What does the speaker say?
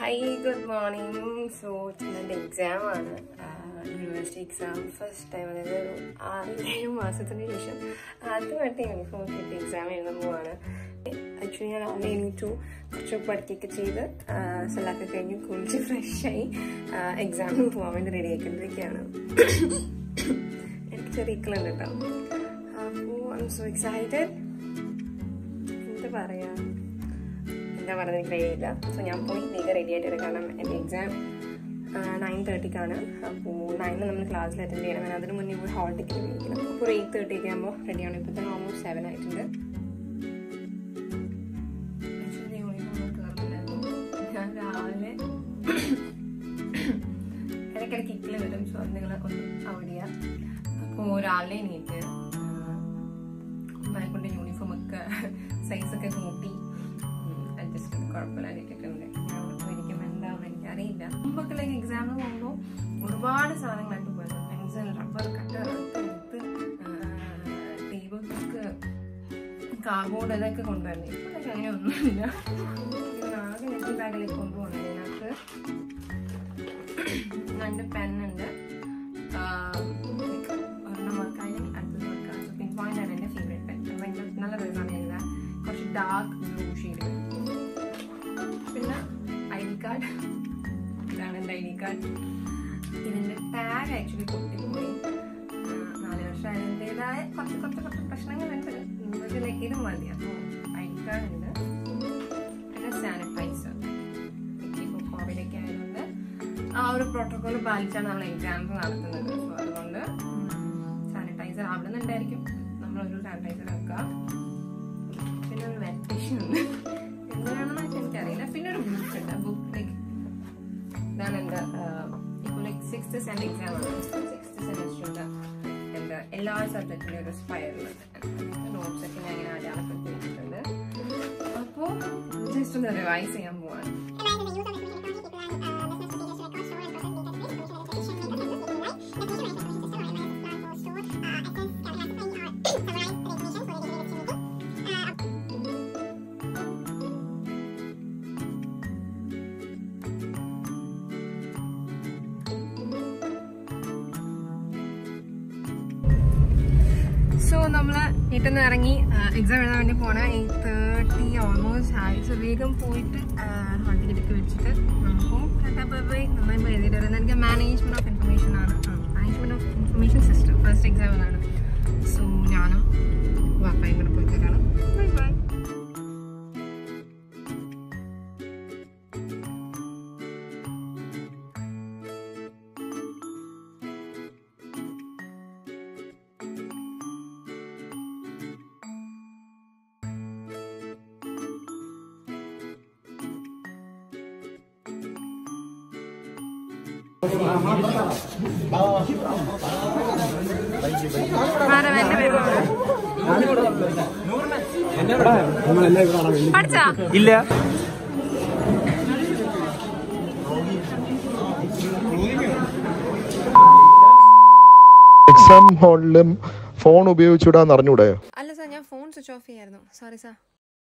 High good morning so എന്റെ എക്സാമാണ് university exam first time അതായത് ഒരു ആറേഴ് മാസത്തിന് ശേഷം ആദ്യമായിട്ട് യൂണിഫോം കിട്ടി എക്സാം എഴുതാൻ പോവാണ്. ആക്ച്വലി ഞാൻ രാവിലെ എണീറ്റു. കുറച്ച് പഠിക്കുകയൊക്കെ ചെയ്ത് സെല്ലൊക്കെ കഴിഞ്ഞ് കുളിച്ച് ഫ്രഷായി എക്സാമിന് പോകാൻ വേണ്ടി റെഡി ആയിക്കൊണ്ടിരിക്കുകയാണ്. എനിക്ക് ചെറിയ ഇക്കളുണ്ട് കേട്ടോ. അപ്പോൾ ഐ എം സോ എക്സൈറ്റഡ് എന്താ പറയുക എന്താ പറയുന്നത് എനിക്ക് കഴിയില്ല സോ ഞാൻ പോയി വേഗം റെഡി ആയിട്ട് കാരണം എന്റെ എക്സാം നയൻ തേർട്ടിക്കാണ് അപ്പോൾ നയനിൽ നമ്മൾ ക്ലാസ്സിൽ അറ്റൻഡ് ചെയ്യണം. ഞാൻ അതിന് മുന്നേ പോയി ഹാൾ ടിക്കറ്റ് മേടിക്കണം. അപ്പോൾ ഒരു എയ്റ്റ് തേർട്ടി ഒക്കെ ആകുമ്പോൾ റെഡിയാണ് ഇപ്പോൾ തന്നെ ഓൾമോസ്റ്റ് സെവൻ ആയിട്ടുണ്ട്. ഞാൻ രാവിലെ ഇടയ്ക്കിടയ്ക്ക് ഇക്കിൾ വരും. സോ നിങ്ങൾ ഒന്ന് അവോയ്ഡ് അപ്പോൾ രാവിലെ എണീറ്റ് കൊണ്ട് യൂണിഫോം ഒക്കെ സൈസൊക്കെ കൂട്ടി കുഴപ്പമില്ലാണ്ടിട്ടുണ്ട് എനിക്ക് എന്താണെന്ന് എനിക്കറിയില്ല. മുമ്പൊക്കെ ലൈക്ക് എക്സാമിന് പോകുമ്പോൾ ഒരുപാട് സാധനങ്ങളായിട്ട് പോയത്. Pencil rubber cutter table book cardboard ഇതൊക്കെ കൊണ്ടുവരുന്നത് ഇപ്പോഴൊക്കെ അങ്ങനെ ഒന്നുമില്ല. ആകെ നെറ്റ് ബാഗിലേക്ക് കൊണ്ടുപോകുന്നത് ഇതിനകത്ത് രണ്ട് പെന്നുണ്ട് ഒരെണ്ണം വർക്കായാലും അടുത്തത് വർക്കാണ് പിൻ പോയിന്റ് ആണ് എന്റെ ഫേവറേറ്റ് പെൻ ഭയങ്കര നല്ല രസമാണ് എഴുതാൻ. കുറച്ച് ഡാർക്ക് ഐ ഇതിന്റെ ടാഗ് ആക്ച്വലി പൊട്ടിപ്പോയി. നാല് വർഷം അതിന്റെതായ കുറച്ച് കുറച്ച് കുറച്ച് പ്രശ്നങ്ങളുണ്ട്. നിങ്ങൾക്ക് ഇത് മതി. അപ്പോൾ അയക്കാറുണ്ട് പിന്നെ സാനിറ്റൈസർ ഇപ്പോൾ കോവിഡൊക്കെ ആയതുകൊണ്ട് ആ ഒരു പ്രോട്ടോകോൾ പാലിച്ചാണ് നമ്മൾ എക്സാംസ് നടത്തുന്നത്. സോ അതുകൊണ്ട് സാനിറ്റൈസർ അവിടെ നിന്നുണ്ടായിരിക്കും. നമ്മളൊരു സാനിറ്റൈസർ വെക്കുക പിന്നെ ഒരു വെറ്റേഷൻ ഉണ്ട്. സിക്സ്ത് സെൻ എക്സാം ആണ് സിക്സ്ത് സെമിസ്റ്ററിൻ്റെ എൻ്റെ എല്ലാ സബ്ജക്റ്റിൻ്റെ ഒരു സ്പയറിലുണ്ട് നോട്ട്സ് ഒക്കെ ഞാൻ ഇങ്ങനെ അടയാളപ്പെടുത്തി വെച്ചിട്ടുണ്ട് അപ്പോൾ ജസ്റ്റ് ഒന്ന് റിവൈസ് ചെയ്യാൻ പോവാണ് സോ നമ്മൾ വീട്ടിൽ നിന്ന് ഇറങ്ങി എക്സാം എഴുതാൻ വേണ്ടി പോണ. എയ്റ്റ് തേർട്ടി ഓൾമോസ്റ്റ് ആയി. സോ വേഗം പോയിട്ട് ഹാൾ ടിക്കറ്റ് വെച്ചിട്ട് നമുക്ക് പോയി. എഴുതിയിട്ട് എനിക്ക് മാനേജ്മെന്റ് ഓഫ് ഇൻഫർമേഷൻ ആണ്. Management of information system first exam ആണ്. ഇല്ല. എക്സാം ഹാളിലും ഫോൺ ഉപയോഗിച്ചുവിടാന്ന് അറിഞ്ഞൂടെ? അല്ല സാർ ഞാൻ ഫോൺ സ്വിച്ച് ഓഫ് ചെയ്യായിരുന്നു. Sorry sir.